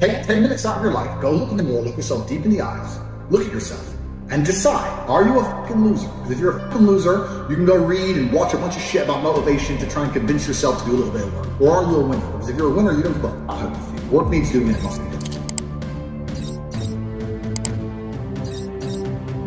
Take 10 minutes out of your life, go look in the mirror, look yourself deep in the eyes, look at yourself, and decide, are you a fucking loser? Because if you're a fucking loser, you can go read and watch a bunch of shit about motivation to try and convince yourself to do a little bit of work. Or are you a winner? Because if you're a winner, you don't give a fuck you. Work needs doing it.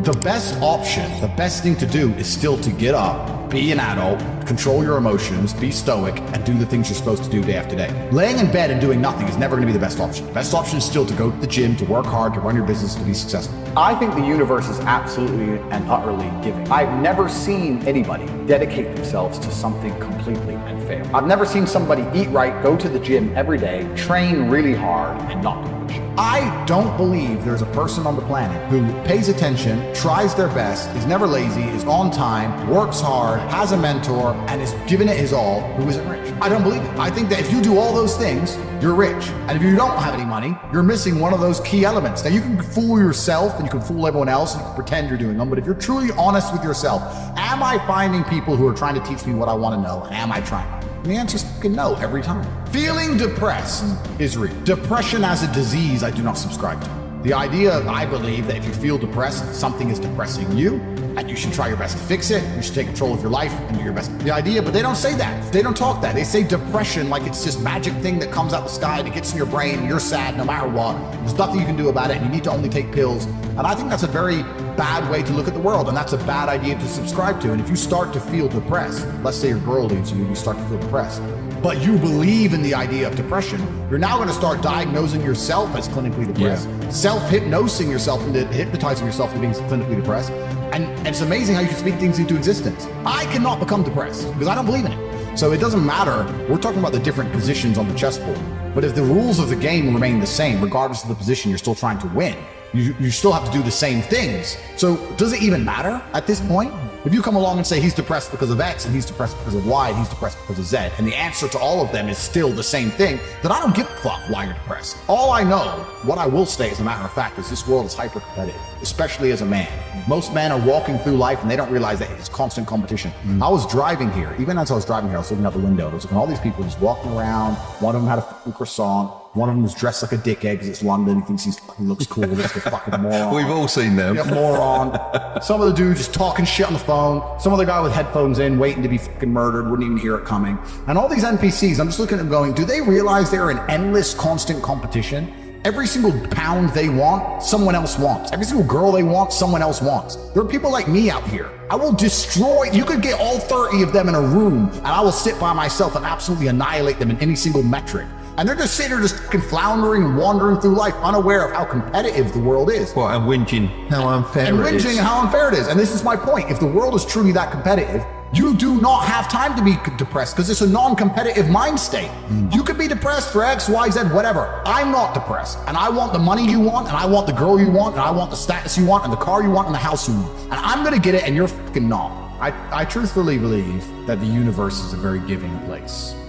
The best option, the best thing to do is still to get up, be an adult, control your emotions, be stoic, and do the things you're supposed to do day after day. Laying in bed and doing nothing is never going to be the best option. The best option is still to go to the gym, to work hard, to run your business, to be successful. I think the universe is absolutely and utterly giving. I've never seen anybody dedicate themselves to something completely and fail. I've never seen somebody eat right, go to the gym every day, train really hard, and not. I don't believe there's a person on the planet who pays attention, tries their best, is never lazy, is on time, works hard, has a mentor, and is giving it his all who isn't rich. I don't believe it. I think that if you do all those things, you're rich. And if you don't have any money, you're missing one of those key elements. Now, you can fool yourself and you can fool everyone else and you can pretend you're doing them, but if you're truly honest with yourself, am I finding people who are trying to teach me what I want to know? And am I trying? The answer is no every time. Feeling depressed is real. Depression as a disease, I do not subscribe to. The idea, I believe, that if you feel depressed, something is depressing you, and you should try your best to fix it. You should take control of your life and do your best. The idea, but they don't say that. They don't talk that. They say depression like it's this magic thing that comes out the sky and it gets in your brain and you're sad no matter what. There's nothing you can do about it and you need to only take pills. And I think that's a very bad way to look at the world and that's a bad idea to subscribe to. And if you start to feel depressed, let's say your girl leaves you and you start to feel depressed, but you believe in the idea of depression, you're now going to start diagnosing yourself as clinically depressed, self hypnosing yourself into hypnotizing yourself into being clinically depressed. And, and it's amazing how you can speak things into existence. I cannot become depressed because I don't believe in it. So it doesn't matter. We're talking about the different positions on the chessboard. But if the rules of the game remain the same, regardless of the position you're still trying to win, you, you still have to do the same things. So does it even matter at this point? If you come along and say he's depressed because of X and he's depressed because of Y and he's depressed because of Z, and the answer to all of them is still the same thing, then I don't give a fuck why you're depressed. All I know, what I will say as a matter of fact, is this world is hyper competitive, especially as a man. Most men are walking through life and they don't realize that it's constant competition. Mm. I was driving here, even as I was driving here, I was looking out the window. I was looking at all these people just walking around. One of them had a fucking croissant. One of them was dressed like a dickhead because it's London. He thinks he fucking looks cool. Like a fucking moron. We've all seen them. Yeah, moron. Some of the dude just talking shit on the phone. Some other guy with headphones in, waiting to be fucking murdered, wouldn't even hear it coming. And all these NPCs, I'm just looking at them going, do they realize they're in endless, constant competition? Every single pound they want, someone else wants. Every single girl they want, someone else wants. There are people like me out here. I will destroy, you could get all 30 of them in a room, and I will sit by myself and absolutely annihilate them in any single metric. And they're just sitting there just fucking floundering and wandering through life, unaware of how competitive the world is. What, and whinging how unfair and it is. whinging and how unfair it is. And this is my point. If the world is truly that competitive, you do not have time to be depressed because it's a non-competitive mind state. Mm. You could be depressed for X, Y, Z, whatever. I'm not depressed, and I want the money you want, and I want the girl you want, and I want the status you want, and the car you want, and the house you want. And I'm gonna get it, and you're fucking not. I, I truthfully believe that the universe is a very giving place, and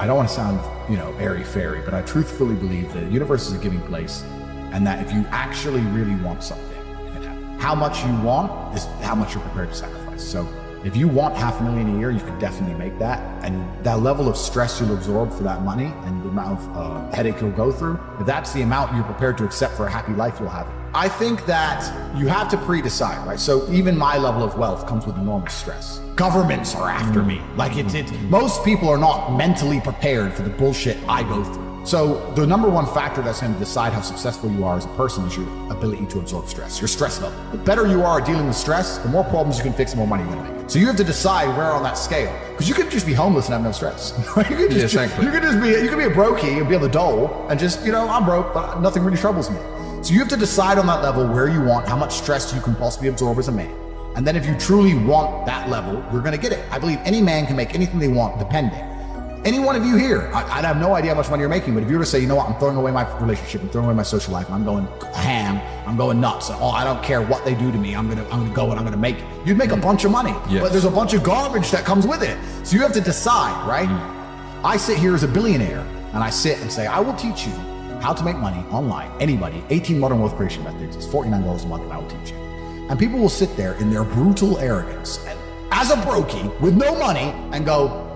I don't want to sound, you know, airy fairy, but I truthfully believe that the universe is a giving place, and that if you actually really want something, how much you want is how much you're prepared to sacrifice. So if you want half a million a year, you can definitely make that, and that level of stress you'll absorb for that money and the amount of uh, headache you'll go through, if that's the amount you're prepared to accept for a happy life, you'll have it. I think that you have to pre-decide, right? So even my level of wealth comes with enormous stress. Governments are after me. Like it's, it's most people are not mentally prepared for the bullshit I go through. So the number one factor that's going to decide how successful you are as a person is your ability to absorb stress, your stress level. The better you are at dealing with stress, the more problems you can fix, the more money you're going to make. So you have to decide where on that scale, because you could just be homeless and have no stress. you could just, Yeah, exactly. you could just be you could be a brokey and be on the dole and just you know I'm broke, but nothing really troubles me. So you have to decide on that level where you want, how much stress you can possibly absorb as a man. And then if you truly want that level, you're going to get it. I believe any man can make anything they want depending. Any one of you here, I, I have no idea how much money you're making, but if you were to say, you know what, I'm throwing away my relationship, I'm throwing away my social life, I'm going ham, I'm going nuts, oh, I don't care what they do to me, I'm gonna, I'm gonna go and I'm gonna make it. You'd make a bunch of money, Yes. but there's a bunch of garbage that comes with it. So you have to decide, right? Mm-hmm. I sit here as a billionaire, and I sit and say, I will teach you how to make money online. Anybody, 18 modern wealth creation methods. It's $49 a month, and I will teach you. And people will sit there in their brutal arrogance, and as a brokey with no money, and go,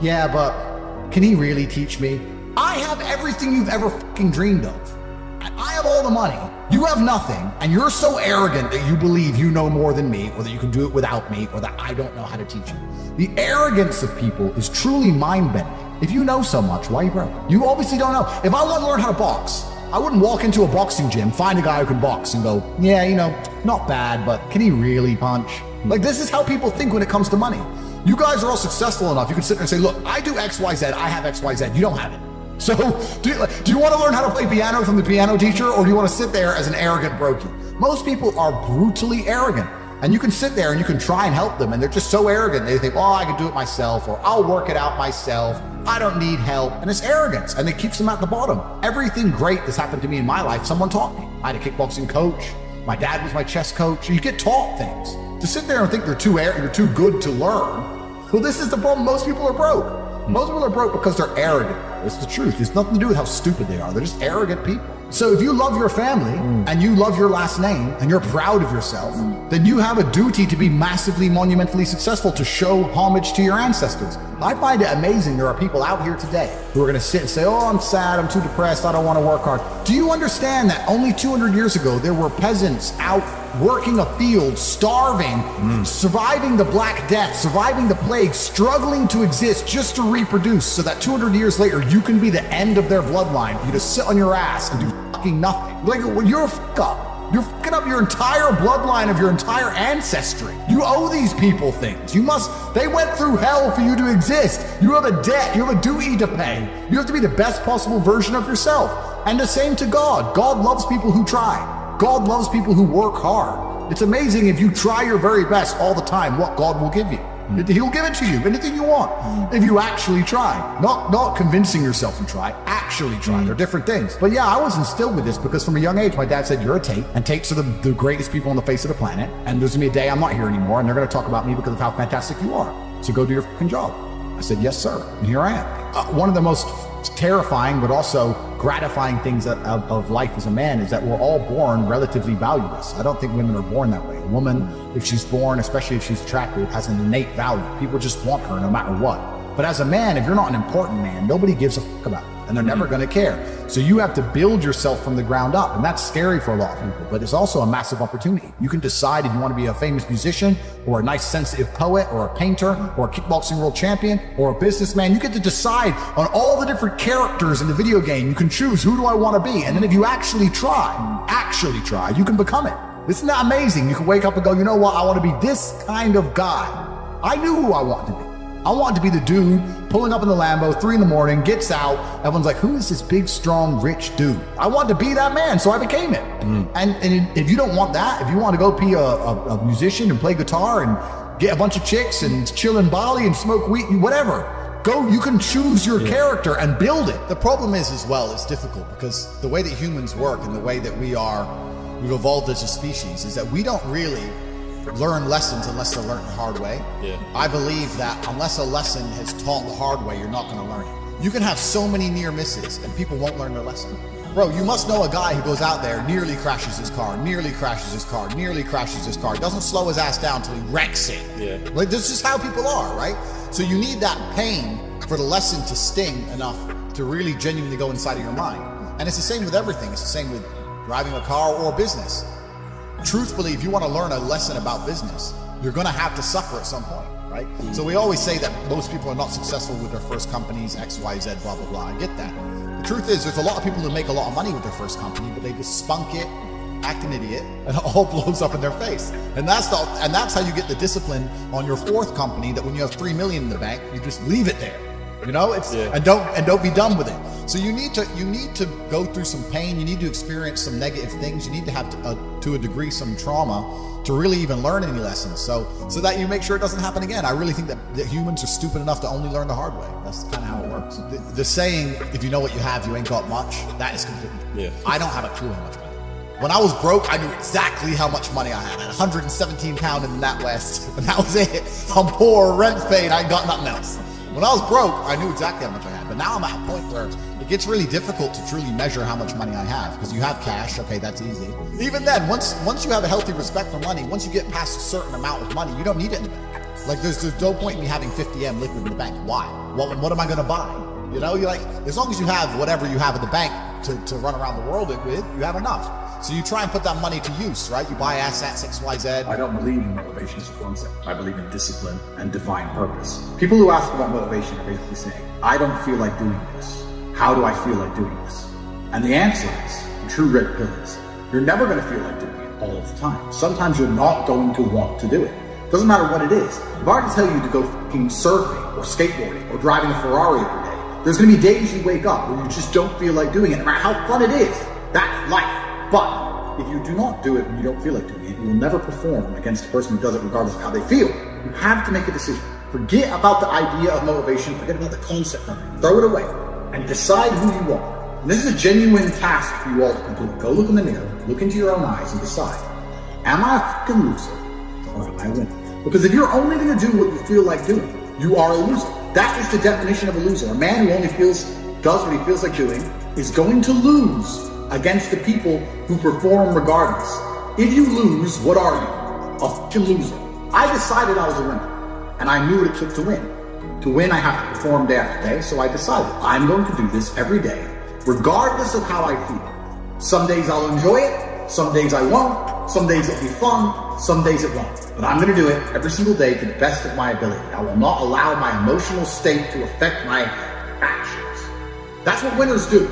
yeah, but can he really teach me? I have everything you've ever fucking dreamed of. I have all the money. You have nothing, and you're so arrogant that you believe you know more than me, or that you can do it without me, or that I don't know how to teach you. The arrogance of people is truly mind bending. If you know so much, why are you broke? You obviously don't know. If I want to learn how to box, I wouldn't walk into a boxing gym, find a guy who can box, and go, yeah, you know, not bad, but can he really punch? Like, this is how people think when it comes to money. You guys are all successful enough. You can sit there and say, look, I do X, Y, Z. I have X, Y, Z. You don't have it. So, do you, do you want to learn how to play piano from the piano teacher, or do you want to sit there as an arrogant brokey? Most people are brutally arrogant. And you can sit there and you can try and help them, and they're just so arrogant. They think, oh, I can do it myself, or I'll work it out myself. I don't need help. And it's arrogance, and it keeps them at the bottom. Everything great that's happened to me in my life, someone taught me. I had a kickboxing coach. My dad was my chess coach. You get taught things. To sit there and think you're too you're too good to learn. Well, this is the problem. Most people are broke. Most people are broke because they're arrogant. It's the truth. It's nothing to do with how stupid they are. They're just arrogant people. So if you love your family mm. and you love your last name and you're proud of yourself, mm. then you have a duty to be massively monumentally successful to show homage to your ancestors. I find it amazing there are people out here today who are going to sit and say, "Oh, I'm sad, I'm too depressed, I don't want to work hard." Do you understand that only 200 years ago there were peasants out working a field, starving, mm. surviving the Black Death, surviving the plague, struggling to exist just to reproduce so that 200 years later you can be the end of their bloodline. You just sit on your ass and do fucking nothing. Like, you're a fuck up. You're fucking up your entire bloodline of your entire ancestry. You owe these people things. You must, they went through hell for you to exist. You have a debt, you have a duty to pay. You have to be the best possible version of yourself. And the same to God. God loves people who try, God loves people who work hard. It's amazing if you try your very best all the time, what God will give you. He'll give it to you, anything you want, if you actually try. Not not convincing yourself you try, actually try. Mm. They're different things. But yeah, I was instilled with this because from a young age, my dad said, You're a Tate, and Tates are the, the greatest people on the face of the planet. And there's gonna be a day I'm not here anymore, and they're gonna talk about me because of how fantastic you are. So go do your fucking job. I said, Yes, sir. And here I am. Uh, one of the most terrifying, but also gratifying things of, of, life as a man is that we're all born relatively valueless. I don't think women are born that way. A woman, if she's born, especially if she's attractive, has an innate value. People just want her no matter what. But as a man, if you're not an important man, nobody gives a fuck about you and they're never going to care. So you have to build yourself from the ground up. And that's scary for a lot of people, but it's also a massive opportunity. You can decide if you want to be a famous musician or a nice, sensitive poet or a painter or a kickboxing world champion or a businessman. You get to decide on all the different characters in the video game. You can choose who do I want to be. And then if you actually try, actually try, you can become it. Isn't that amazing? You can wake up and go, you know what? I want to be this kind of guy. I knew who I wanted to be. I want to be the dude pulling up in the Lambo, three in the morning, gets out. Everyone's like, who is this big, strong, rich dude? I want to be that man, so I became it. Mm. And, and if you don't want that, if you want to go be a, a, a musician and play guitar and get a bunch of chicks and chill in Bali and smoke weed, whatever, go you can choose your yeah. character and build it the problem is as well it's difficult because the way that humans work and the way that we are we've evolved as a species is that we don't really learn lessons unless they're learned the hard way. Yeah. I believe that unless a lesson is taught the hard way, you're not going to learn it. You can have so many near misses and people won't learn their lesson. Bro, you must know a guy who goes out there, nearly crashes his car, nearly crashes his car, nearly crashes his car, doesn't slow his ass down until he wrecks it. Yeah. Like, this is how people are, right? So you need that pain for the lesson to sting enough to really genuinely go inside of your mind. And it's the same with everything. It's the same with driving a car or a business truthfully, if you want to learn a lesson about business, you're going to have to suffer at some point, right? So we always say that most people are not successful with their first companies, X, Y, Z, blah, blah, blah. I get that. The truth is, there's a lot of people who make a lot of money with their first company, but they just spunk it, act an idiot, and it all blows up in their face. And that's the, and that's how you get the discipline on your fourth company that when you have three million in the bank, you just leave it there. You know, it's yeah. and don't and don't be done with it. So you need to you need to go through some pain. You need to experience some negative things. You need to have to, uh, to a degree some trauma to really even learn any lessons. So so that you make sure it doesn't happen again. I really think that, that humans are stupid enough to only learn the hard way. That's kind of how it works. The, the, saying, "If you know what you have, you ain't got much," that is completely. Yeah. I don't have a clue how much money. When I was broke, I knew exactly how much money I had. I had 117 pound in the NatWest, and that was it. I'm poor, rent paid, I ain't got nothing else. When I was broke, I knew exactly how much I had. But now I'm at a point where it gets really difficult to truly measure how much money I have because you have cash. Okay, that's easy. Even then, once once you have a healthy respect for money, once you get past a certain amount of money, you don't need it in the bank. Like there's, there's no point in me having 50 M liquid in the bank. Why? What, what am I going to buy? You know, you like as long as you have whatever you have in the bank to, to run around the world with, you have enough. So you try and put that money to use, right? You buy assets, X, Y, Z. I don't believe in motivation as a concept. I believe in discipline and divine purpose. People who ask about motivation are basically saying, I don't feel like doing this. How do I feel like doing this? And the answer is, the true red pill is, you're never going to feel like doing it all the time. Sometimes you're not going to want to do it. Doesn't matter what it is. If I were to tell you to go fucking surfing or skateboarding or driving a Ferrari every day, there's gonna be days you wake up where you just don't feel like doing it, no matter how fun it is. That's life. But if you do not do it when you don't feel like doing it, you will never perform against a person who does it regardless of how they feel. You have to make a decision. Forget about the idea of motivation, forget about the concept of it. Throw it away and decide who you are. And this is a genuine task for you all to complete. Go look in the mirror, look into your own eyes and decide, am I a fucking loser or am I a winner? Because if you're only going to do what you feel like doing, you are a loser. That is the definition of a loser. A man who only feels does what he feels like doing is going to lose against the people who perform regardless. If you lose, what are you? A fucking loser. I decided I was a winner, and I knew what it took to win. To win, I have to perform day after day, so I decided I'm going to do this every day, regardless of how I feel. Some days I'll enjoy it, some days I won't, some days it'll be fun, some days it won't. But I'm going to do it every single day to the best of my ability. I will not allow my emotional state to affect my actions. That's what winners do.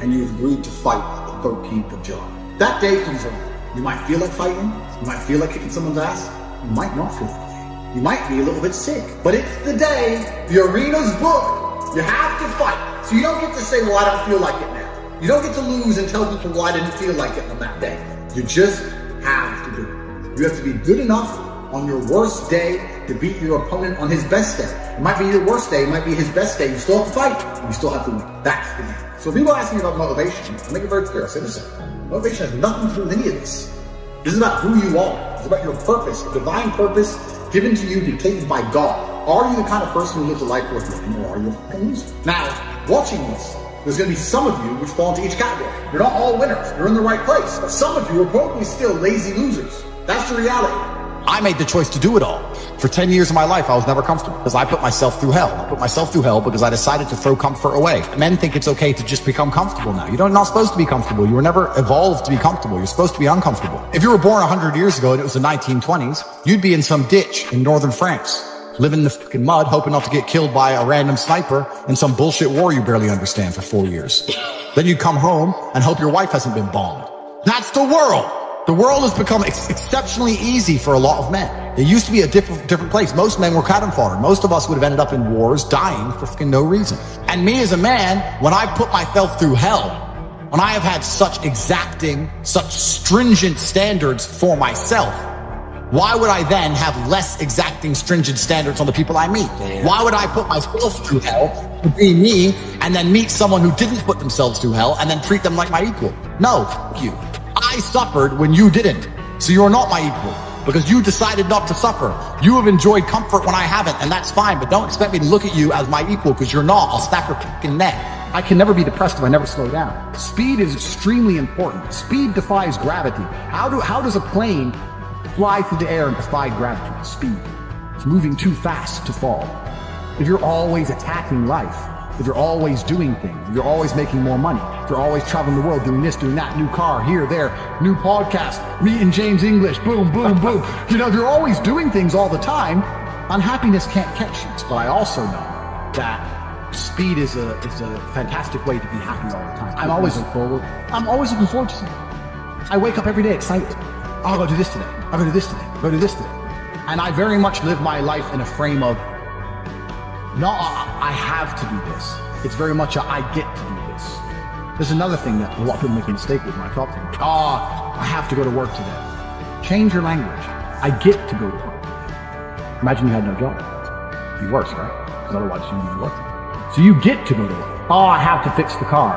And you've agreed to fight the 13th of July. That day comes around. You might feel like fighting. You might feel like kicking someone's ass. You might not feel that way. You might be a little bit sick. But it's the day. The arena's booked. You have to fight. So you don't get to say, well, I don't feel like it now. You don't get to lose and tell people, well, I didn't feel like it on that day. You just have to do it. You have to be good enough on your worst day to beat your opponent on his best day. It might be your worst day, it might be his best day. You still have to fight, you still have to win. That's the game. So people ask me about motivation, I make it very clear. I say, listen, motivation has nothing to do with any of this. This is about who you are. It's about your purpose, a divine purpose given to you, dictated by God. Are you the kind of person who lives a life worth living, or are you a fucking loser? Now, watching this, there's going to be some of you which fall into each category. You're not all winners. You're in the right place. But some of you are probably still lazy losers. That's the reality. I made the choice to do it all. For 10 years of my life, I was never comfortable because I put myself through hell. I put myself through hell because I decided to throw comfort away. Men think it's okay to just become comfortable now. You're not supposed to be comfortable. You were never evolved to be comfortable. You're supposed to be uncomfortable. If you were born 100 years ago and it was the 1920s, you'd be in some ditch in northern France, living in the fucking mud, hoping not to get killed by a random sniper in some bullshit war you barely understand for four years. Then you'd come home and hope your wife hasn't been bombed. That's the world. The world has become ex- exceptionally easy for a lot of men. It used to be a different, different place. Most men were cannon fodder. Most of us would have ended up in wars, dying for fucking no reason. And me as a man, when I put myself through hell, when I have had such exacting, such stringent standards for myself, why would I then have less exacting, stringent standards on the people I meet? Why would I put myself through hell to be me and then meet someone who didn't put themselves through hell and then treat them like my equal? No, fuck you. I suffered when you didn't. So you're not my equal because you decided not to suffer. You have enjoyed comfort when I haven't, and that's fine, but don't expect me to look at you as my equal because you're not. I'll snap your fucking neck. I can never be depressed if I never slow down. Speed is extremely important. Speed defies gravity. How do how does a plane fly through the air and defy gravity? Speed. It's moving too fast to fall. If you're always attacking life, if you're always doing things, if you're always making more money, if you're always traveling the world, doing this, doing that, new car, here, there, new podcast, meeting James English, boom, boom, boom. You know, if you're always doing things all the time, unhappiness can't catch you. But I also know that speed is a is a fantastic way to be happy all the time. I'm always looking forward. I'm always looking forward to something. I wake up every day excited. Oh, I'll go do this today. I'll go do this today. I'll go do this today. And I very much live my life in a frame of no, I have to do this. It's very much a I get to do this. There's another thing that a lot of people make a mistake with when I talk to them. Oh, I have to go to work today. Change your language. I get to go to work. Imagine you had no job. It'd be worse, right? Because otherwise you wouldn't be working. So you get to go to work. Oh, I have to fix the car.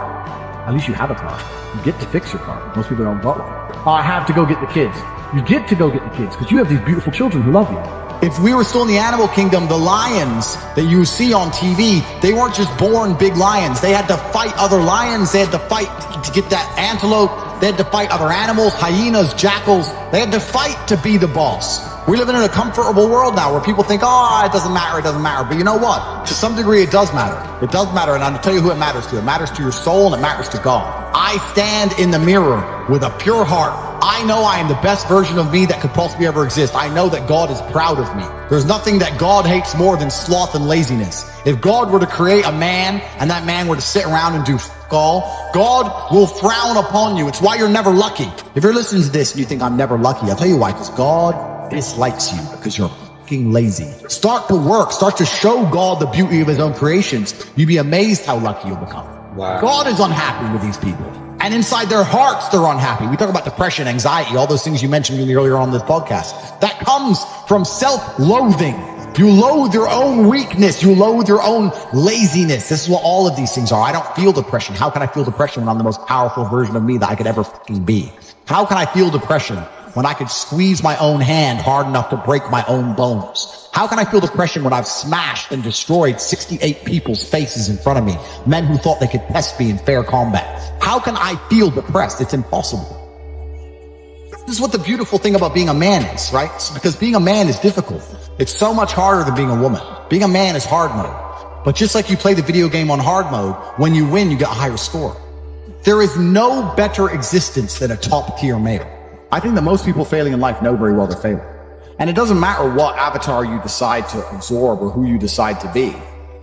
At least you have a car. You get to fix your car. Most people don't got one. Oh, I have to go get the kids. You get to go get the kids because you have these beautiful children who love you. If we were still in the animal kingdom, the lions that you see on TV, they weren't just born big lions. They had to fight other lions. They had to fight to get that antelope. They had to fight other animals, hyenas, jackals. They had to fight to be the boss. We live in a comfortable world now where people think, oh, it doesn't matter, it doesn't matter. But you know what? To some degree, it does matter. It does matter. And I'll tell you who it matters to. It matters to your soul and it matters to God. I stand in the mirror with a pure heart. I know I am the best version of me that could possibly ever exist. I know that God is proud of me. There's nothing that God hates more than sloth and laziness. If God were to create a man and that man were to sit around and do all, God will frown upon you. It's why you're never lucky. If you're listening to this and you think I'm never lucky, I'll tell you why, because God dislikes you because you're lazy. Start to work. Start to show God the beauty of his own creations. You'd be amazed how lucky you'll become. Wow. God is unhappy with these people. And inside their hearts, they're unhappy. We talk about depression, anxiety, all those things you mentioned earlier on this podcast. That comes from self-loathing. You loathe your own weakness. You loathe your own laziness. This is what all of these things are. I don't feel depression. How can I feel depression when I'm the most powerful version of me that I could ever be? How can I feel depression when I could squeeze my own hand hard enough to break my own bones? How can I feel depression when I've smashed and destroyed 68 people's faces in front of me? Men who thought they could test me in fair combat. How can I feel depressed? It's impossible. This is what the beautiful thing about being a man is, right? Because being a man is difficult. It's so much harder than being a woman. Being a man is hard mode. But just like you play the video game on hard mode, when you win, you get a higher score. There is no better existence than a top tier male. I think that most people failing in life know very well they're failing. And it doesn't matter what avatar you decide to absorb or who you decide to be.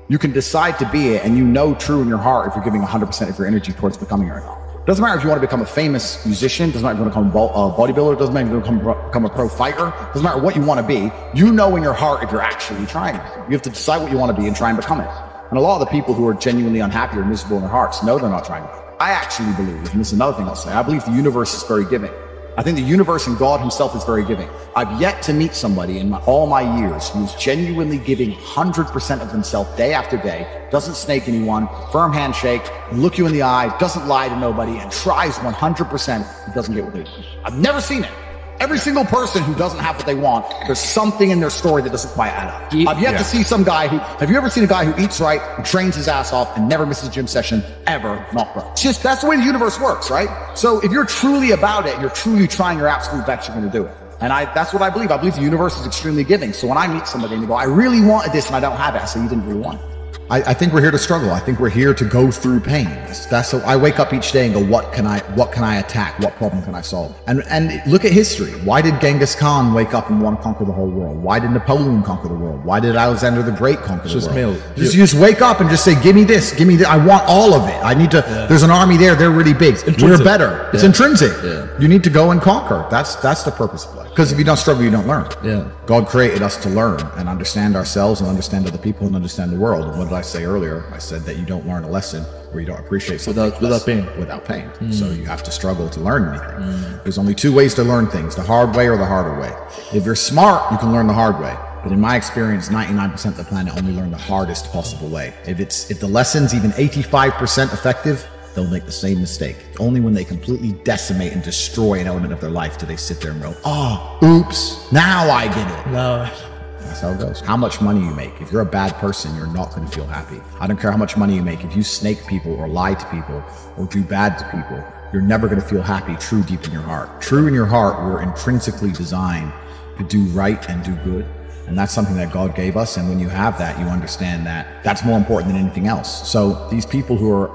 You can decide to be it and you know true in your heart if you're giving 100% of your energy towards becoming it or not. It Doesn't matter if you want to become a famous musician. Doesn't matter if you want to become a uh, bodybuilder. Doesn't matter if you want to become, a pro fighter. Doesn't matter what you want to be. You know in your heart if you're actually trying. You have to decide what you want to be and try and become it. And a lot of the people who are genuinely unhappy or miserable in their hearts know they're not trying. I actually believe, and this is another thing I'll say, I believe the universe is very giving. I think the universe and God himself is very giving. I've yet to meet somebody in my, all my years who's genuinely giving 100% of themselves day after day, doesn't snake anyone, firm handshake, look you in the eye, doesn't lie to nobody, and tries 100% and doesn't get what they want. I've never seen it. Every single person who doesn't have what they want, there's something in their story that doesn't quite add up. I've yet yeah. to see some guy who, have you ever seen a guy who eats right and trains his ass off and never misses a gym session ever not broke? It's just, that's the way the universe works, right? So if you're truly about it, you're truly trying your absolute best, you're going to do it. And I, that's what I believe. I believe the universe is extremely giving. So when I meet somebody and they go, I really wanted this and I don't have it, I say, you didn't really want it. I, I, think we're here to struggle. I think we're here to go through pain. That's, that's so I wake up each day and go, what can I, what can I attack? What problem can I solve? And and look at history. Why did Genghis Khan wake up and want to conquer the whole world? Why did Napoleon conquer the world? Why did Alexander the Great conquer just the world? Male. Just, you just wake up and just say, give me this, give me that. I want all of it. I need to. Yeah. There's an army there. They're really big. We're better. It's intrinsic. Yeah. You need to go and conquer. That's that's the purpose of life. Because if you don't struggle, you don't learn. Yeah. God created us to learn and understand ourselves and understand other people and understand the world. And I say earlier? I said that you don't learn a lesson or you don't appreciate something without, without pain. Without pain. Mm. So you have to struggle to learn anything. Mm. There's only two ways to learn things: the hard way or the harder way. If you're smart, you can learn the hard way. But in my experience, 99% of the planet only learn the hardest possible way. If it's if the lesson's even 85% effective, they'll make the same mistake. Only when they completely decimate and destroy an element of their life do they sit there and go, oh, oops, now I get it. No. That's how it goes. How much money you make. If you're a bad person, you're not going to feel happy. I don't care how much money you make. If you snake people or lie to people or do bad to people, you're never going to feel happy true deep in your heart. True in your heart, we're intrinsically designed to do right and do good. And that's something that God gave us. And when you have that, you understand that that's more important than anything else. So these people who are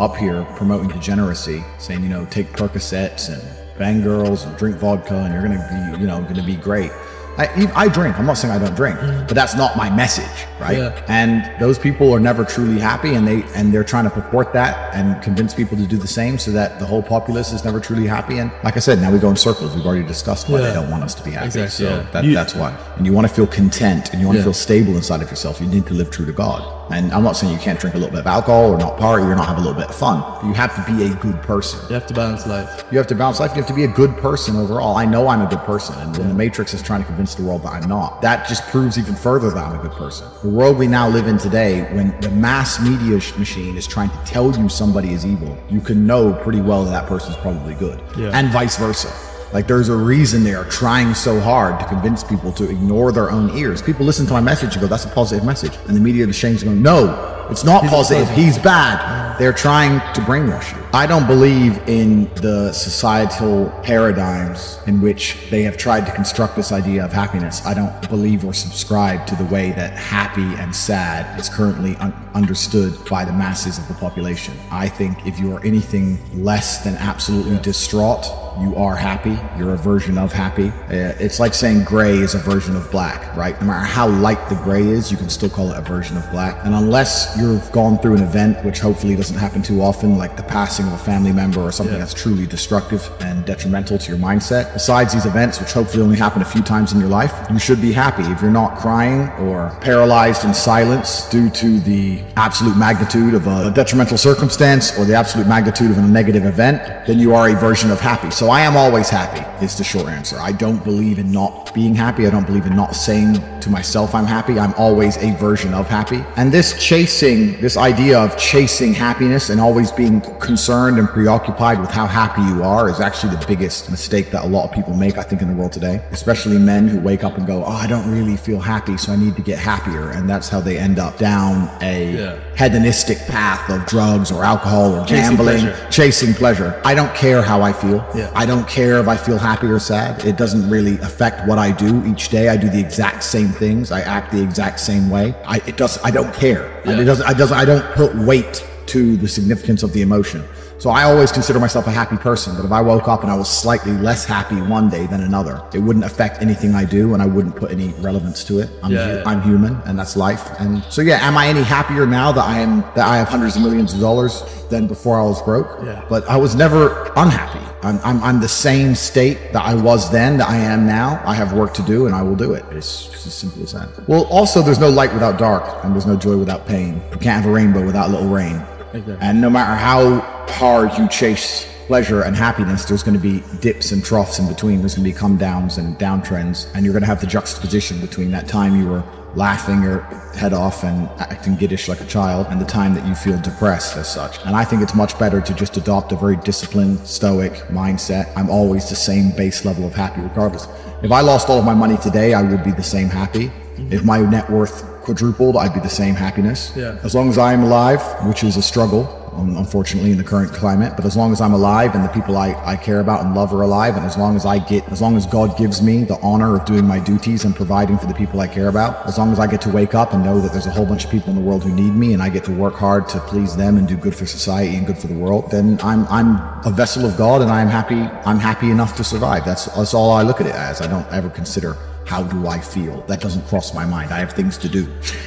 up here promoting degeneracy, saying, you know, take Percocets and bang girls and drink vodka and you're going to be, you know, going to be great. I, I drink. I'm not saying I don't drink, mm. but that's not my message, right? Yeah. And those people are never truly happy, and they and they're trying to purport that and convince people to do the same, so that the whole populace is never truly happy. And like I said, now we go in circles. We've already discussed why yeah. they don't want us to be happy. Exactly, so yeah. that, you, that's why. And you want to feel content, and you want to feel stable inside of yourself. You need to live true to God. And I'm not saying you can't drink a little bit of alcohol or not party or not have a little bit of fun. You have to be a good person. You have to balance life. You have to balance life. You have to be a good person overall. I know I'm a good person, and when the Matrix is trying to convince the world that I'm not, that just proves even further that I'm a good person. The world we now live in today, when the mass media machine is trying to tell you somebody is evil, you can know pretty well that that person's probably good, yeah. and vice versa. Like there's a reason they are trying so hard to convince people to ignore their own ears. People listen to my message and go, "That's a positive message," and the media, the shames, going, "No, it's not positive. He's bad." They're trying to brainwash you. I don't believe in the societal paradigms in which they have tried to construct this idea of happiness. I don't believe or subscribe to the way that happy and sad is currently un- understood by the masses of the population. I think if you are anything less than absolutely distraught, you are happy. You're a version of happy. Uh, It's like saying gray is a version of black, right? No matter how light the gray is, you can still call it a version of black. And unless you've gone through an event, which hopefully doesn't happen too often, like the passing of a family member or something that's truly destructive and detrimental to your mindset, besides these events, which hopefully only happen a few times in your life, you should be happy. If you're not crying or paralyzed in silence due to the absolute magnitude of a detrimental circumstance or the absolute magnitude of a negative event, then you are a version of happy. So I am always happy, is the short answer. I don't believe in not being happy. I don't believe in not saying to myself I'm happy. I'm always a version of happy. And this chasing, this idea of chasing happiness and always being concerned and preoccupied with how happy you are is actually the biggest mistake that a lot of people make, I think, in the world today. Especially men who wake up and go, Oh, I don't really feel happy, so I need to get happier. And that's how they end up down a Yeah. hedonistic path of drugs or alcohol or Chasing gambling, pleasure. chasing pleasure. I don't care how I feel. Yeah. I don't care if I feel happy or sad. It doesn't really affect what I do each day. I do the exact same things. I act the exact same way. I it does I don't care. And it doesn't I doesn't I don't put weight to the significance of the emotion. So I always consider myself a happy person, but if I woke up and I was slightly less happy one day than another, it wouldn't affect anything I do and I wouldn't put any relevance to it. I'm, Yeah, hu- yeah. I'm human and that's life. And so yeah, am I any happier now that I am that I have hundreds of millions of dollars than before I was broke? Yeah. But I was never unhappy. I'm, I'm, I'm the same state that I was then that I am now. I have work to do and I will do it. It's just as simple as that. Well, also, there's no light without dark and there's no joy without pain. You can't have a rainbow without a little rain. Exactly. And no matter how hard you chase pleasure and happiness, there's going to be dips and troughs in between. There's going to be come downs and downtrends. And you're going to have the juxtaposition between that time you were laughing your head off and acting giddish like a child and the time that you feel depressed as such. And I think it's much better to just adopt a very disciplined, stoic mindset. I'm always the same base level of happy regardless. If I lost all of my money today, I would be the same happy. If my net worth quadrupled, I'd be the same happiness. Yeah. As long as I am alive, which is a struggle, unfortunately, in the current climate, but as long as I'm alive and the people I, I care about and love are alive, and as long as I get, as long as God gives me the honor of doing my duties and providing for the people I care about, as long as I get to wake up and know that there's a whole bunch of people in the world who need me and I get to work hard to please them and do good for society and good for the world, then I'm, I'm a vessel of God and I'm happy, I'm happy enough to survive. That's, that's all I look at it as. I don't ever consider how do I feel? That doesn't cross my mind. I have things to do.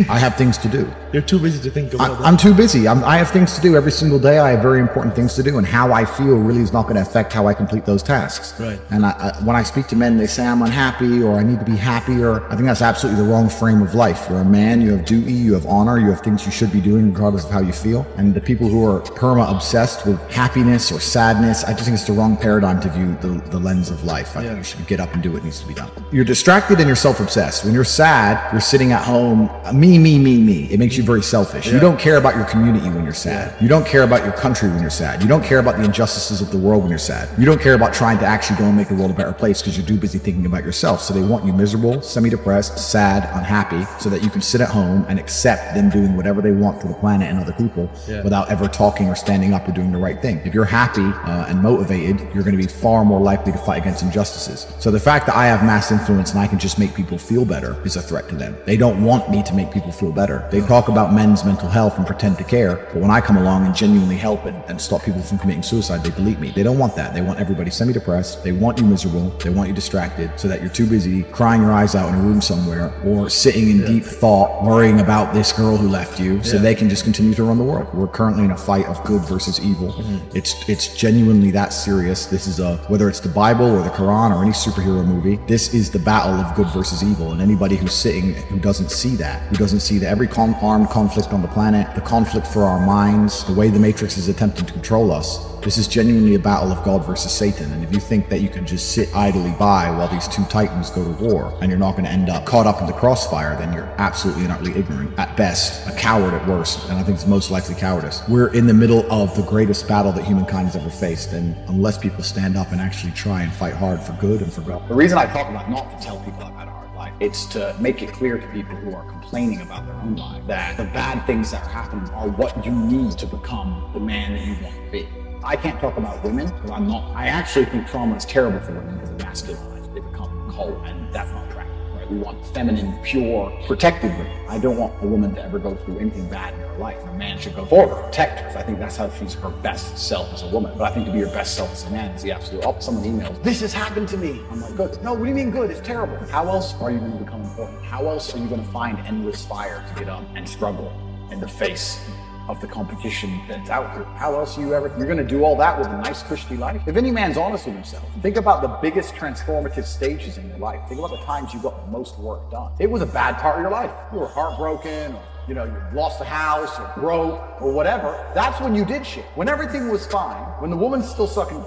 I have things to do. You're too busy to think about I, that. I'm too busy. I'm, I have things to do every single day. I have very important things to do, and how I feel really is not going to affect how I complete those tasks. Right. And I, I, when I speak to men, they say I'm unhappy or I need to be happier. I think that's absolutely the wrong frame of life. You're a man. You have duty. You have honor. You have things you should be doing, regardless of how you feel. And the people who are perma obsessed with happiness or sadness, I just think it's the wrong paradigm to view the, the lens of life. I Yeah. think you should get up and do what needs to be done. You're distracted and you're self-obsessed. When you're sad, you're sitting at home, me, me, me, me. It makes you very selfish. You don't care about your community when you're sad. You don't care about your country when you're sad. You don't care about the injustices of the world when you're sad. You don't care about trying to actually go and make the world a better place because you're too busy thinking about yourself. So they want you miserable, semi-depressed, sad, unhappy, so that you can sit at home and accept them doing whatever they want for the planet and other people Yeah. without ever talking or standing up or doing the right thing. If you're happy uh, and motivated, you're going to be far more likely to fight against injustices. So the fact that I have mass influence and I can just make people feel better is a threat to them. They don't want me to make people feel better. They talk about men's mental health and pretend to care, but when I come along and genuinely help and, and stop people from committing suicide, they delete me. They don't want that. They want everybody semi-depressed. They want you miserable. They want you distracted so that you're too busy crying your eyes out in a room somewhere or sitting in deep thought worrying about this girl who left you so Yeah. they can just continue to run the world. We're currently in a fight of good versus evil. Mm-hmm. It's it's genuinely that serious. This is a whether it's the Bible or the Quran or any superhero movie. This is the battle of good versus evil. And anybody who's sitting who doesn't see that, who doesn't see that every armed conflict on the planet, the conflict for our minds, the way the Matrix is attempting to control us, This is genuinely a battle of God versus Satan. And if you think that you can just sit idly by while these two titans go to war and you're not going to end up caught up in the crossfire, then you're absolutely and utterly ignorant at best, a coward at worst. And I think it's most likely cowardice. We're in the middle of the greatest battle that humankind has ever faced. And unless people stand up and actually try and fight hard for good and for God. The reason I talk about not to tell people I've had a hard life, it's to make it clear to people who are complaining about their own life that the bad things that are happening are what you need to become the man that you want to be. I can't talk about women because I'm not. I actually think trauma is terrible for women because it masculinize. They become cold, and that's not attractive. Right? We want feminine, pure, protected women. I don't want a woman to ever go through anything bad in her life. A man should go for her, protect her. I think that's how she's her best self as a woman. But I think to be your best self as a man is the absolute opposite. Someone emails, "This has happened to me." I'm like, "Good." No, what do you mean good? It's terrible. How else are you going to become important? How else are you going to find endless fire to get up and struggle in the face of the competition that's out there. How else are you ever? You're going to do all that with a nice, cushy life? If any man's honest with himself, think about the biggest transformative stages in your life. Think about the times you got the most work done. It was a bad part of your life. You were heartbroken, or you know, you lost a house, or broke, or whatever. That's when you did shit. When everything was fine, when the woman's still sucking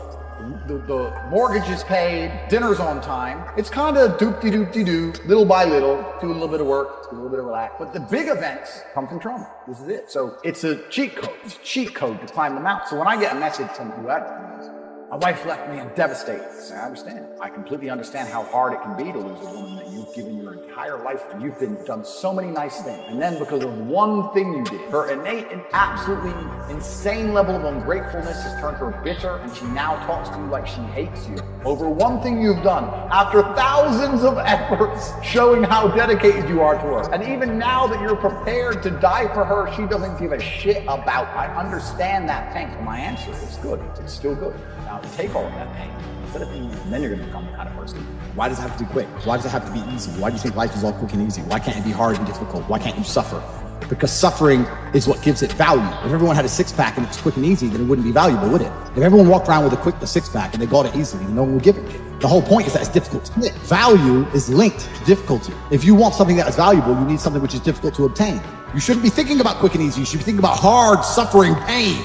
the, the mortgage is paid, dinner's on time. It's kind of doop-de doop-de doo, little by little, do a little bit of work, do a little bit of relax. But the big events come from trauma. This is it. So it's a cheat code. It's a cheat code to climb the mountain. So when I get a message from whoever, my wife left me and devastated. I understand. I completely understand how hard it can be to lose a woman that you've given your entire life and you've been done so many nice things. And then because of one thing you did, her innate and absolutely insane level of ungratefulness has turned her bitter and she now talks to you like she hates you over one thing you've done after thousands of efforts showing how dedicated you are to her. And even now that you're prepared to die for her, she doesn't give a shit about. I understand that. So my answer is good. It's still good. Now take all of that pain, instead of being, and then you're going to become the kind of person. Why does it have to be quick? Why does it have to be easy? Why do you think life is all quick and easy? Why can't it be hard and difficult? Why can't you suffer? Because suffering is what gives it value. If everyone had a six pack and it's quick and easy, then it wouldn't be valuable, would it? If everyone walked around with a quick a six pack and they got it easily, then no one would give it. The whole point is that it's difficult to get. Value is linked to difficulty. If you want something that is valuable, you need something which is difficult to obtain. You shouldn't be thinking about quick and easy. You should be thinking about hard, suffering, pain,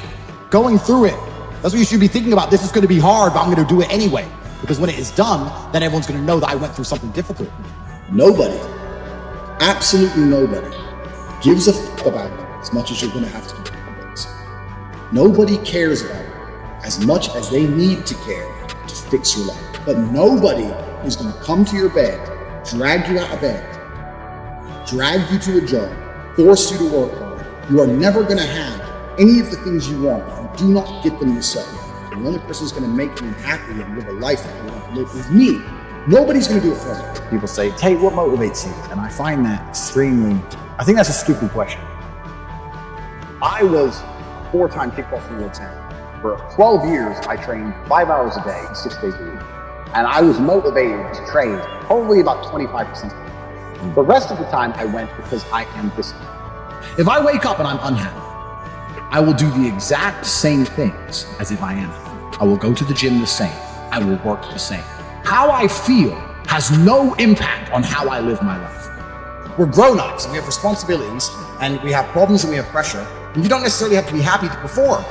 going through it. That's what you should be thinking about. This is going to be hard, but I'm going to do it anyway. Because when it is done, then everyone's going to know that I went through something difficult. Nobody, absolutely nobody, gives a fuck about it as much as you're going to have to do. Nobody cares about it as much as they need to care to fix your life. But nobody is going to come to your bed, drag you out of bed, drag you to a job, force you to work hard. You are never going to have any of the things you want. Do not get them yourself. The only person who's going to make you happy and live a life that you want to live is me. Nobody's going to do it for me. People say, Tate, what motivates you? And I find that extremely, I think that's a stupid question. I was a four time kickboxing world champion. For 12 years, I trained five hours a day, six days a week. And I was motivated to train probably about 25%. The rest of the time, I went because I am disciplined. If I wake up and I'm unhappy, I will do the exact same things as if I am. I will go to the gym the same. I will work the same. How I feel has no impact on how I live my life. We're grown ups and we have responsibilities and we have problems and we have pressure. And you don't necessarily have to be happy to perform,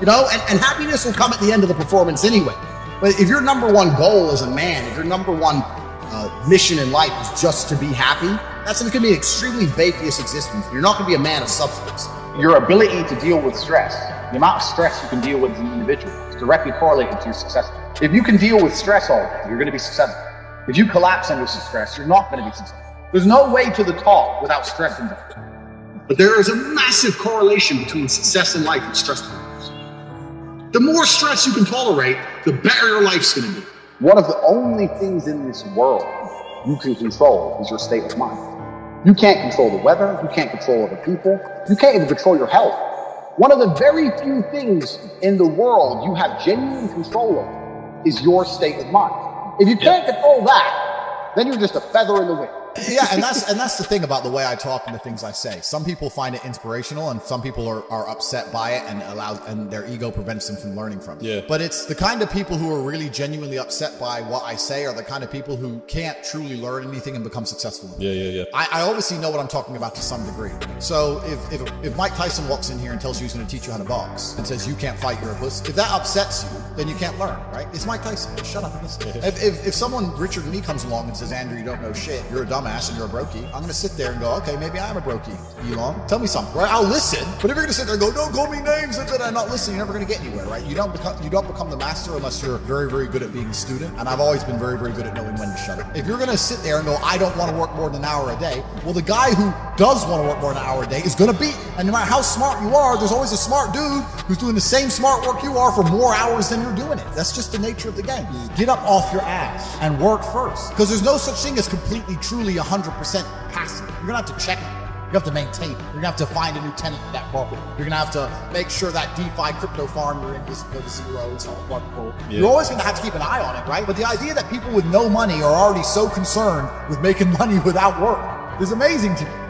you know, and, and happiness will come at the end of the performance anyway. But if your number one goal as a man, if your number one uh, mission in life is just to be happy, that's going to be an extremely vacuous existence. You're not going to be a man of substance. Your ability to deal with stress, the amount of stress you can deal with as an individual, is directly correlated to your success. If you can deal with stress all day, you're going to be successful. If you collapse under stress, you're not going to be successful. There's no way to the top without stress involved. But there is a massive correlation between success in life and stress tolerance. The more stress you can tolerate, the better your life's going to be. One of the only things in this world you can control is your state of mind. You can't control the weather. You can't control other people. You can't even control your health. One of the very few things in the world you have genuine control of is your state of mind. If you can't control that, then you're just a feather in the wind. Yeah, and that's and that's the thing about the way I talk and the things I say. Some people find it inspirational, and some people are, are upset by it and allows and their ego prevents them from learning from it. Yeah. But it's the kind of people who are really genuinely upset by what I say are the kind of people who can't truly learn anything and become successful. Yeah, yeah, yeah. I, I obviously know what I'm talking about to some degree. So if, if if Mike Tyson walks in here and tells you he's going to teach you how to box and says you can't fight, you're a puss. If that upsets you, then you can't learn, right? It's Mike Tyson. Shut up and listen. if, if if someone Richard me comes along and says Andrew, you don't know shit, you're a dumbass and you're a brokey, I'm going to sit there and go, okay, maybe I am a brokey. Elon, tell me something, right? I'll listen. But if you're going to sit there and go, don't call me names, and then I'm not listening, you're never going to get anywhere, right? You don't become you don't become the master unless you're very very good at being a student. And I've always been very very good at knowing when to shut up. If you're going to sit there and go, I don't want to work more than an hour a day, well, the guy who does want to work more than an hour a day is going to beat. And no matter how smart you are, there's always a smart dude who's doing the same smart work you are for more hours than you're doing it. That's just the nature of the game. Get up off your ass and work first. Because there's no such thing as completely, truly 100% passive. You're going to have to check it. You have to maintain it. You're gonna have to find a new tenant in that bubble. You're gonna have to make sure that DeFi crypto farm you're in doesn't go to zero. It's all wonderful. You're always gonna have to keep an eye on it, right? But the idea that people with no money are already so concerned with making money without work is amazing to me.